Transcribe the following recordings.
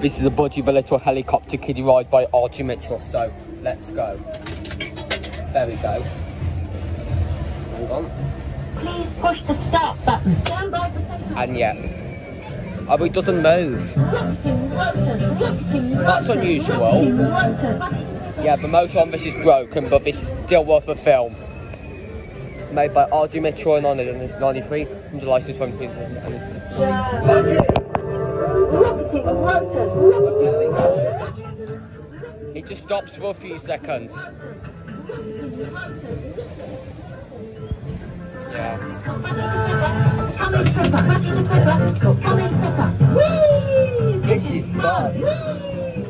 This is a budgie of a little helicopter kiddie ride by Archie Mitchell. So let's go. There we go. Hang on. Please push the start button. Stand by for second. And yeah. Oh, it doesn't move. That's unusual. Yeah, the motor on this is broken, but this is still worth a film. Made by R.G. Mitchell in 1993, and July 23, and this is It just stops for a few seconds. Yeah. This is fun.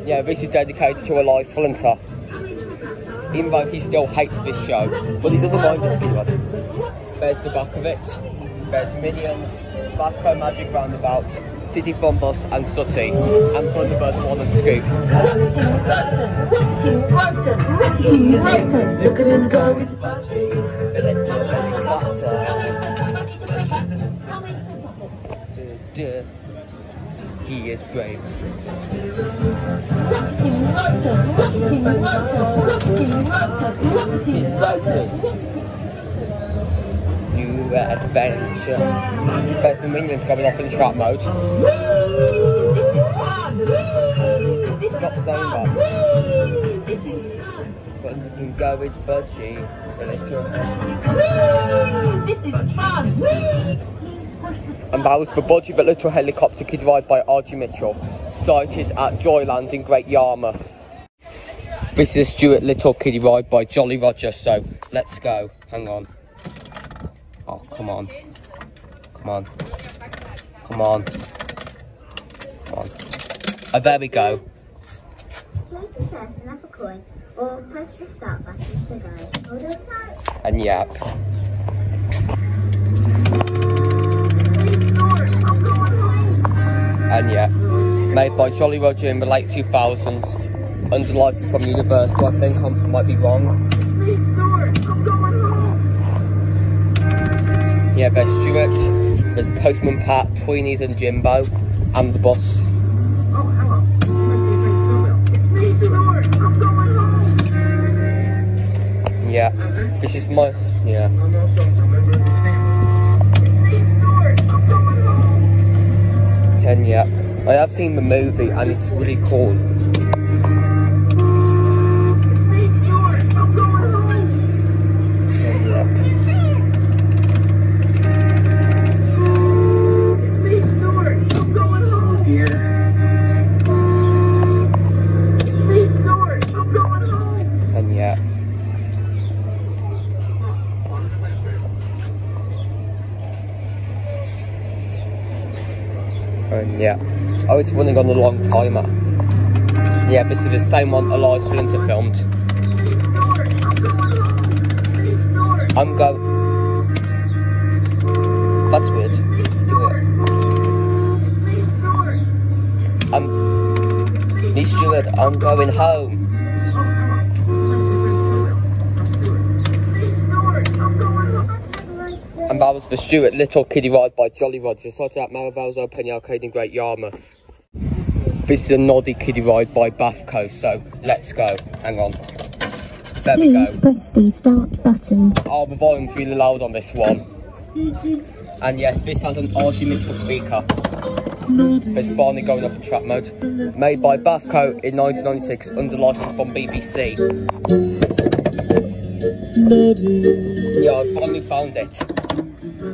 Yeah, this is dedicated to Elias Flinter. Even though he still hates this show, but he doesn't mind this one. There's the back of it. There's Minions, Bathco Magic Roundabout, City Bus and Sooty, and Thunderbird 1 and Scoop. Look at him go. The little helicopter. He is brave. Adventure. There's the minions coming off in trap mode. Stop saying that. But you can go, it's Budgie, the little This is fun. and that was the Budgie but Little Helicopter Kid Ride by Archie Mitchell, sited at Joyland in Great Yarmouth. This is Stuart Little Kiddie Ride by Jolly Roger, so let's go. Hang on. Come on. Come on. Come on. Come on. Oh, there we go. And yeah. And yeah. Made by Jolly Roger in the late 2000s. Under license from Universal, I think. I might be wrong. Yeah, there's Stuart. There's Postman Pat, Tweenies and Jimbo. And the bus. Yeah. This is my... Yeah. And yeah, I have seen the movie and it's really cool. And yeah. And yeah. And yeah. Oh, it's running on a long timer. Uh. Yeah, this is the same one Elias Flinter filmed. I'm going. That's weird. I'm. Lee Stewart, I'm going home. Was the Stuart Little Kiddie Ride by Jolly Roger, sorted at Marivale's Open Arcade in Great Yarmouth. This is a Noddy Kiddie Ride by Bathco, so let's go. Hang on. There we go. press the start button. Oh, the volume's really loud on this one. And yes, this has an Mitchell speaker. There's Barney going off in trap mode. Made by Bathco in 1996 under license from BBC. Yeah, I finally found it. As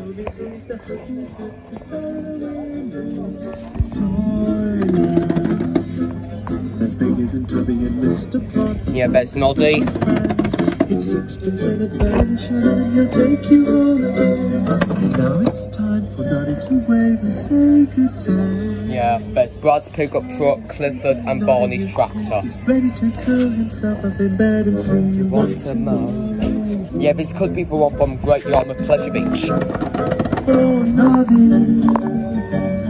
big as in Tubby and Mr. Plod. Yeah, Noddy. It's sixpence an adventure, he'll take you all away. Now it's time for Noddy to wave and say goodbye. Yeah, there's Brad's pickup truck, Clifford and Barney's tractor. He's ready to curl himself up in bed and see you Want to mow? Yeah, this could be the one from Great Yarmouth Pleasure Beach. Oh, Noddy,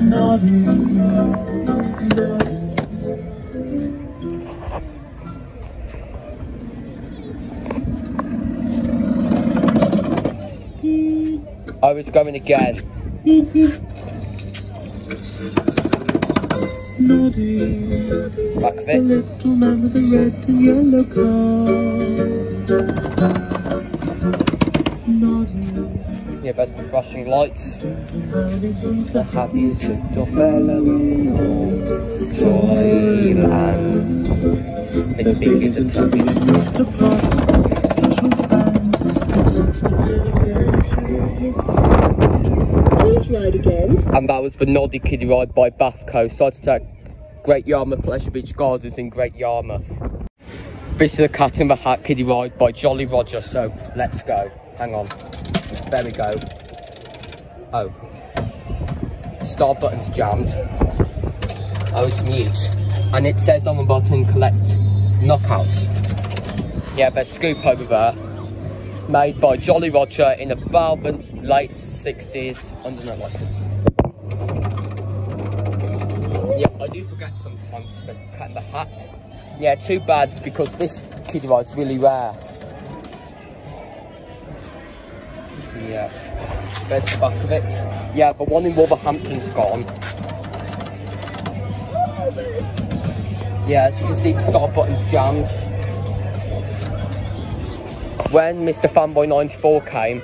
Noddy, Noddy. Oh, it's going again. Noddy, Back of it. Yeah, there's the flashing lights. and The happiest little fellow in all Joyland. This big is a tubby. Mr. Fox, special fans, and sixpence in a penny. Please ride again. And that was the Noddy Kiddie Ride by Bathco. Side attack, Great Yarmouth Pleasure Beach Gardens in Great Yarmouth. This is a Cat in the Hat Kiddie Ride by Jolly Roger. So let's go. Hang on. There we go. Oh. Start button's jammed. Oh, it's mute. And it says on the button collect knockouts. Yeah, there's Scoop over there. Made by Jolly Roger in about the late 60s under no license. Yeah, I do forget sometimes there's cut the hat. Yeah, too bad because this kiddie ride's really rare. Yeah, there's the uh, back of it. Yeah, the one in Wolverhampton's gone. Yeah, as you can see, the start button's jammed. When Mr. Fanboy 94 came,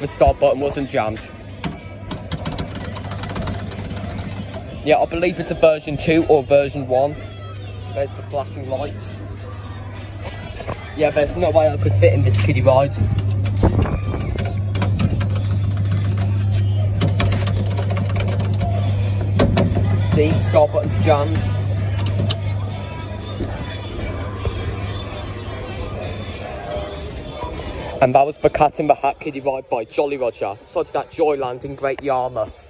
the start button wasn't jammed. Yeah, I believe it's a version 2 or version 1. There's the flashing lights. Yeah, there's no way I could fit in this kiddie ride. See, start button's jammed. And that was the Cat in the Hat kiddie ride by Jolly Roger. To that Joyland in Great Yarmouth.